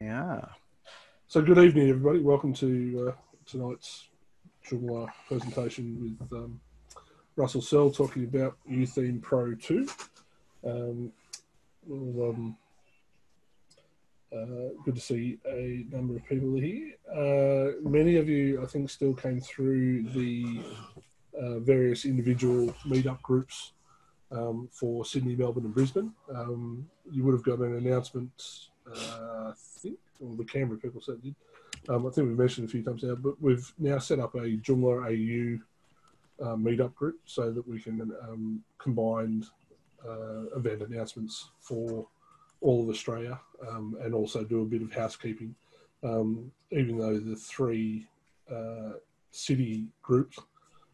Yeah. So, good evening, everybody. Welcome to uh, tonight's Joomla presentation with um, Russell Sell talking about YOOtheme Pro 2. Um, well, um, uh, good to see a number of people here. Uh, many of you, I think, still came through the uh, various individual meetup groups um, for Sydney, Melbourne, and Brisbane. Um, you would have got an announcement, uh, I think, or the Canberra people said did. Um, I think we've mentioned a few times now, but we've now set up a Joomla AU uh, meetup group so that we can um, combine uh, event announcements for all of Australia um, and also do a bit of housekeeping. Um, even though the three uh, city groups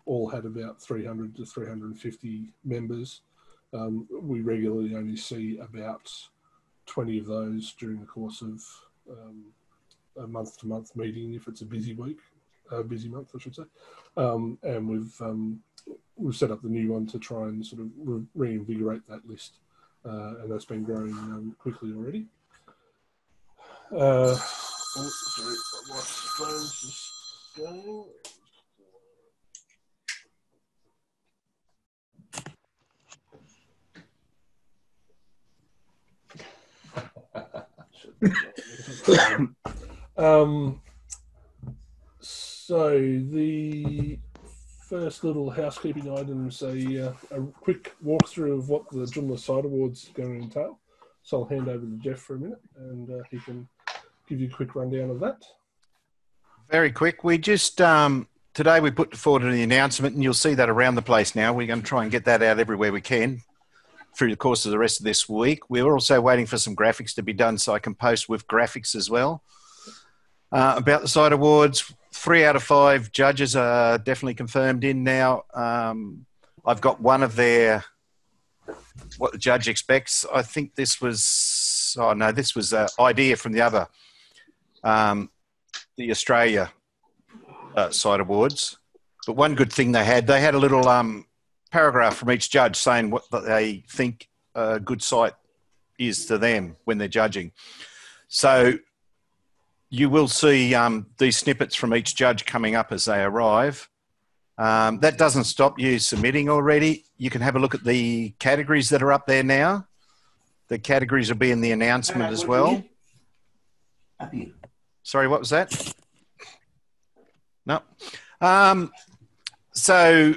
all had about 300 to 350 members, um, we regularly only see about 20 of those during the course of um, a month to month meeting if it's a busy week, a busy month, I should say. Um, and we've um, we've set up the new one to try and sort of re- reinvigorate that list, uh, and that's been growing um, quickly already. Uh, oh, sorry, my phone's just going. um, so the first little housekeeping items a, uh, a quick walkthrough of what the Joomla Site Awards are going to entail. So I'll hand over to Jeff for a minute and uh, he can give you a quick rundown of that. Very quick. We just um, today we put forward an announcement, and you'll see that around the place now. We're going to try and get that out everywhere we can through the course of the rest of this week. We're also waiting for some graphics to be done so I can post with graphics as well. Uh, about the site awards, three out of five judges are definitely confirmed in now. Um, I've got one of their what the judge expects. I think this was oh no, this was an idea from the other um, the Australia uh, site awards. But one good thing they had, they had a little um, paragraph from each judge saying what they think a good site is to them when they're judging. So you will see um, these snippets from each judge coming up as they arrive. Um, that doesn't stop you submitting already. You can have a look at the categories that are up there now. The categories will be in the announcement as well. Sorry, what was that? No. Um, so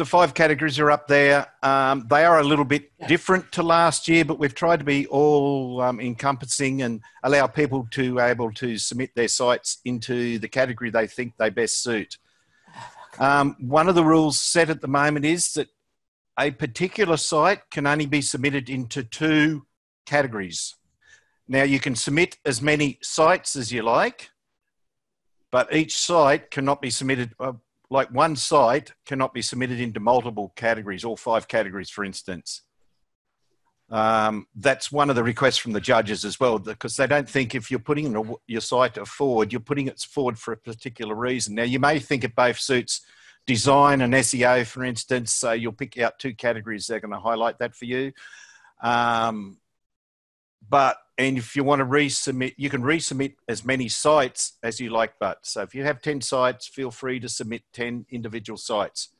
the five categories are up there. Um, they are a little bit different to last year, but we've tried to be all um, encompassing and allow people to able to submit their sites into the category they think they best suit. Um, one of the rules set at the moment is that a particular site can only be submitted into two categories. Now you can submit as many sites as you like, but each site cannot be submitted. Uh, like one site cannot be submitted into multiple categories, all five categories, for instance. Um, that's one of the requests from the judges as well, because they don't think if you're putting your site forward, you're putting it forward for a particular reason. Now, you may think it both suits design and SEO, for instance. So you'll pick out two categories. They're going to highlight that for you. Um, but and if you want to resubmit, you can resubmit as many sites as you like. But so if you have ten sites, feel free to submit ten individual sites.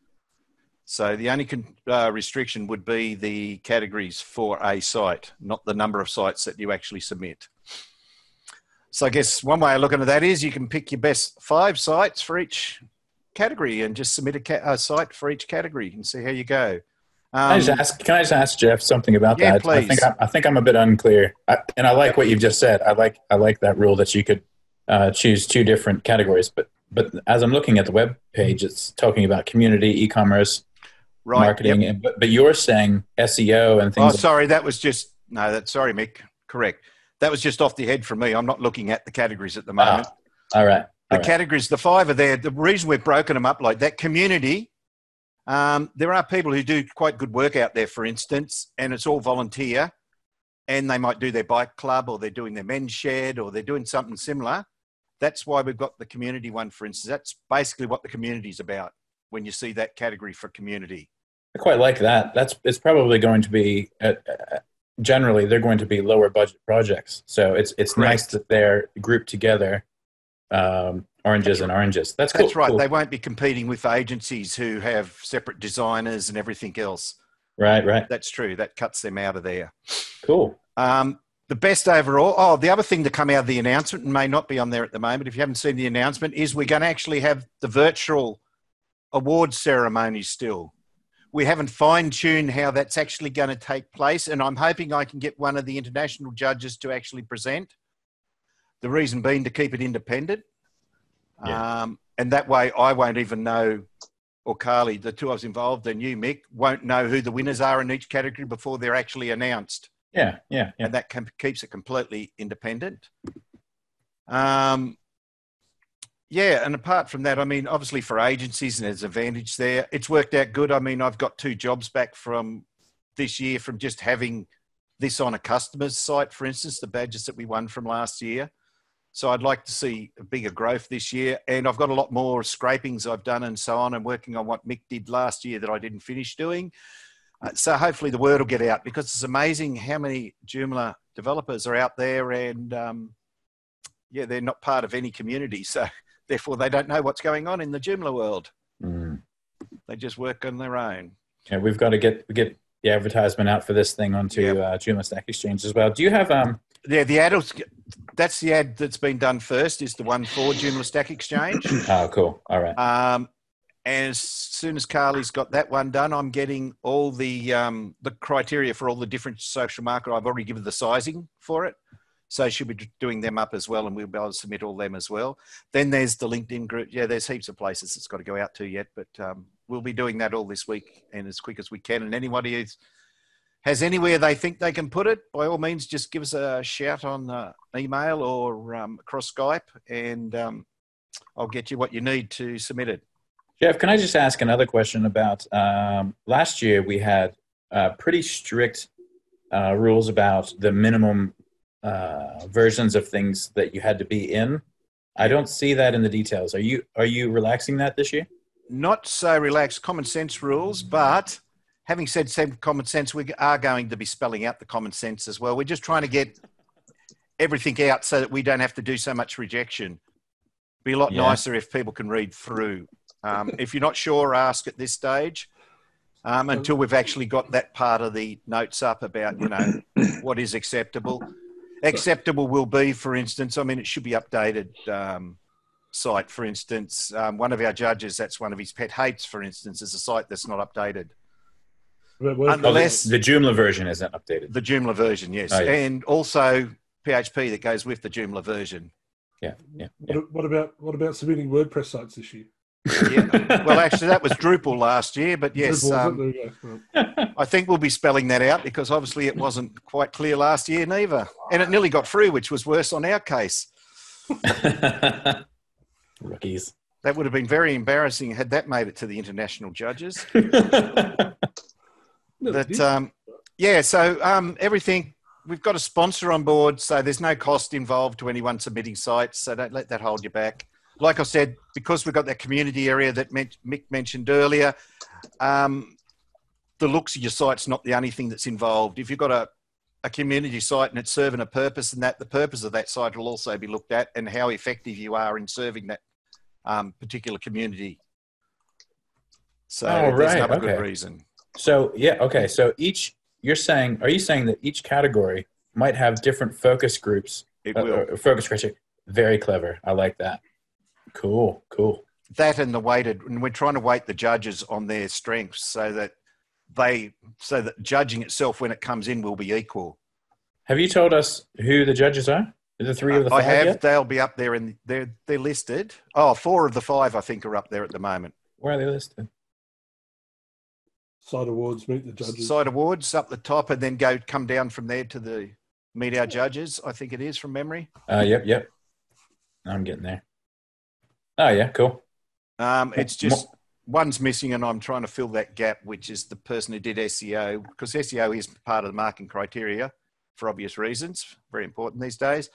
So the only con- uh, restriction would be the categories for a site, not the number of sites that you actually submit. So I guess one way of looking at that is you can pick your best five sites for each category and just submit a, ca- a site for each category and see how you go. Um, can, I just ask, can I just ask Jeff something about yeah, that? Please. I think I, I think I'm a bit unclear, I, and I like what you've just said. I like I like that rule that you could uh, choose two different categories. But but as I'm looking at the web page, it's talking about community, e-commerce, right, marketing, yep. and, but but you're saying SEO and things. Oh, sorry, that was just no. That sorry, Mick. Correct. That was just off the head for me. I'm not looking at the categories at the moment. Ah, all right. The all right. categories, the five are there. The reason we've broken them up like that, community um, there are people who do quite good work out there, for instance, and it's all volunteer, and they might do their bike club or they're doing their men's shed or they're doing something similar. That's why we've got the community one, for instance. That's basically what the community is about when you see that category for community. I quite like that. That's it's probably going to be uh, uh, generally they're going to be lower budget projects. So it's it's Correct. nice that they're grouped together, um, oranges and oranges. That's cool. That's right. cool. They won't be competing with agencies who have separate designers and everything else. Right, right. That's true. That cuts them out of there. Cool. Um, the best overall. Oh, the other thing to come out of the announcement and may not be on there at the moment. If you haven't seen the announcement, is we're going to actually have the virtual award ceremony still. We haven't fine tuned how that's actually going to take place, and I'm hoping I can get one of the international judges to actually present. The reason being to keep it independent, Yeah. um, and that way I won't even know, or Carly, the two of us involved, and you, Mick, won't know who the winners are in each category before they're actually announced Yeah, yeah, yeah. and that keeps it completely independent. Um, yeah, and apart from that, I mean, obviously for agencies, and there's advantage there. It's worked out good. I mean, I've got two jobs back from this year from just having this on a customer's site, for instance, the badges that we won from last year. So I'd like to see a bigger growth this year, and I've got a lot more scrapings I've done and so on, and working on what Mick did last year that I didn't finish doing. Uh, so hopefully the word will get out because it's amazing how many Joomla developers are out there and um, yeah, they're not part of any community. So therefore they don't know what's going on in the Joomla world. Mm. They just work on their own. Yeah, we've got to get get the advertisement out for this thing onto Yep. uh, Joomla Stack Exchange as well. Do you have um? Yeah, the ad, that's the ad that's been done first is the one for Joomla Stack Exchange. Oh, cool. All right. Um, and as soon as Carly's got that one done, I'm getting all the um, the criteria for all the different social market. I've already given the sizing for it, so she'll be doing them up as well, and we'll be able to submit all them as well. Then there's the LinkedIn group. Yeah, there's heaps of places it's got to go out to yet, but um, we'll be doing that all this week and as quick as we can. And anybody who's has anywhere they think they can put it, by all means, just give us a shout on uh, email or um, across Skype, and um, I'll get you what you need to submit it. Jeff, can I just ask another question about um, last year? We had uh, pretty strict uh, rules about the minimum uh, versions of things that you had to be in. I don't see that in the details. Are you are you relaxing that this year? not so relaxed common sense rules, but having said some common sense, we are going to be spelling out the common sense as well. We're just trying to get everything out so that we don't have to do so much rejection. Be a lot Yeah. nicer if people can read through. Um, if you're not sure, ask at this stage um, until we've actually got that part of the notes up about, you know, what is acceptable. Acceptable will be, for instance, I mean, it should be updated. Um, site, for instance, um, one of our judges, that's one of his pet hates, for instance, is a site that's not updated. But what- Unless- the Joomla version isn't updated. The Joomla version, yes. Oh, yes. And also PHP that goes with the Joomla version. Yeah, yeah. yeah. what, what about what about submitting WordPress sites this year? Yeah. well, actually, that was Drupal last year, but yes, Drupal, um, there you go. Right. I think we'll be spelling that out because obviously it wasn't quite clear last year neither. And it nearly got through, which was worse on our case. Rookies. That would have been very embarrassing had that made it to the international judges. But um, yeah, so um, everything we've got a sponsor on board, so there's no cost involved to anyone submitting sites. So don't let that hold you back. Like I said, because we've got that community area that Mick mentioned earlier, um, the looks of your site's not the only thing that's involved. If you've got a, a community site and it's serving a purpose, and that the purpose of that site will also be looked at, and how effective you are in serving that um, particular community. So Oh, there's right, another okay. good reason. So yeah, okay. So each you're saying, are you saying that each category might have different focus groups, It uh, will. uh, focus criteria? Very clever. I like that. Cool, cool. that and the weighted and we're trying to weight the judges on their strengths so that they so that judging itself when it comes in will be equal Have you told us who the judges are? Are the three of the five. i have yet? they'll be up there and they're they're listed oh four of the five i think are up there at the moment Where are they listed? Site awards meet the judges. site awards up the top and then go come down from there to the meet our judges i think it is from memory Uh, yep, yep. I'm getting there. Oh yeah, cool. um, it's just one's missing and i'm trying to fill that gap which is the person who did seo because seo is part of the marking criteria for obvious reasons very important these days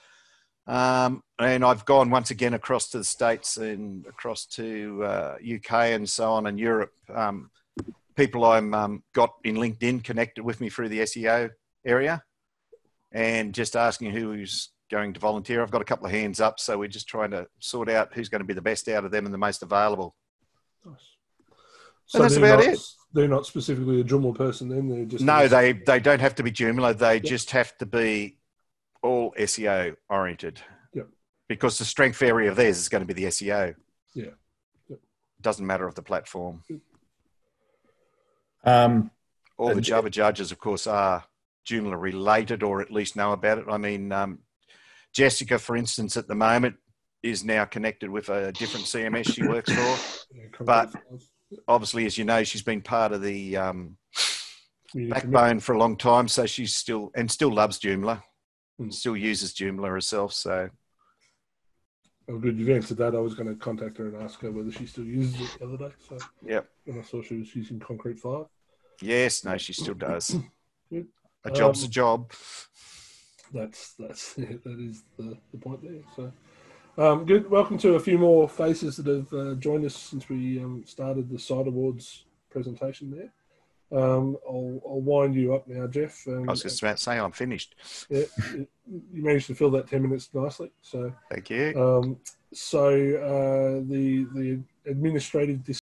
um, and i've gone once again across to the states and across to uh, uk and so on and europe um, people i'm um, got in linkedin connected with me through the seo area and just asking who's going to volunteer. I've got a couple of hands up, so we're just trying to sort out who's going to be the best out of them and the most available. Nice. And that's about not, it. They're not specifically a Joomla person, then they're just No, they they don't have to be Joomla. They Yep. just have to be all SEO oriented. Yep. Because the strength area of theirs is going to be the SEO. Yeah. Yep. Doesn't matter of the platform. Um, All the And- Java judges, of course, are Joomla related or at least know about it. I mean, um, Jessica, for instance, at the moment is now connected with a different CMS she works for. Yeah, but- Obviously, as you know, she's been part of the um, backbone for a long time, so she's still and still loves Joomla, Hmm. still uses Joomla herself. So Oh, good. You've answered that. I was going to contact her and ask her whether she still uses it the other day. So Yep. when I saw she was using Concrete Five, yes, no, she still does. A job's a Um, job. that's that's that is the, the point there. So um, good. Welcome to a few more faces that have uh, joined us since we um, started the Site Awards presentation there. Um, I'll, I'll wind you up now, Jeff. I was just about to say I'm finished. yeah, you managed to fill that ten minutes nicely. So Thank you. um, so uh, the the administrative